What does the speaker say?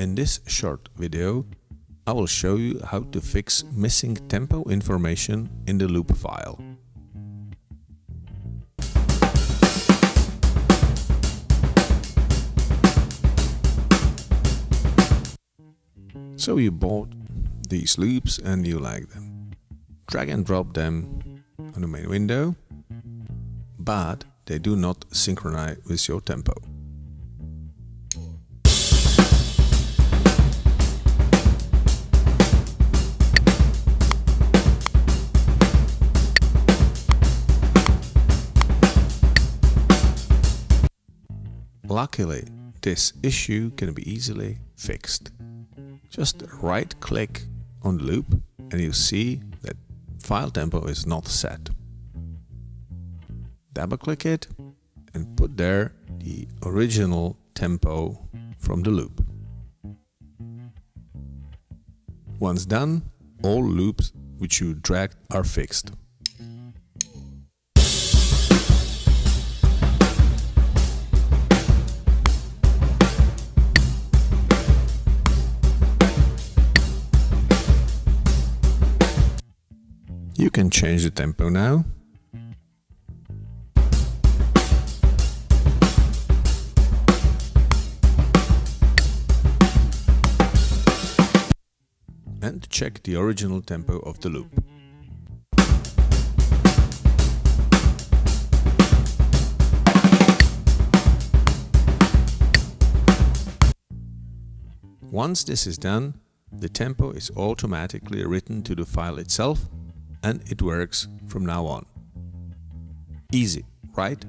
In this short video, I will show you how to fix missing tempo information in the loop file. So you bought these loops and you like them. Drag and drop them on the main window, but they do not synchronize with your tempo. Luckily, this issue can be easily fixed. Just right click on the loop and you see that file tempo is not set. Double click it and put there the original tempo from the loop. Once done, all loops which you dragged are fixed. You can change the tempo now. And check the original tempo of the loop. Once this is done, the tempo is automatically written to the file itself and it works from now on. Easy, right?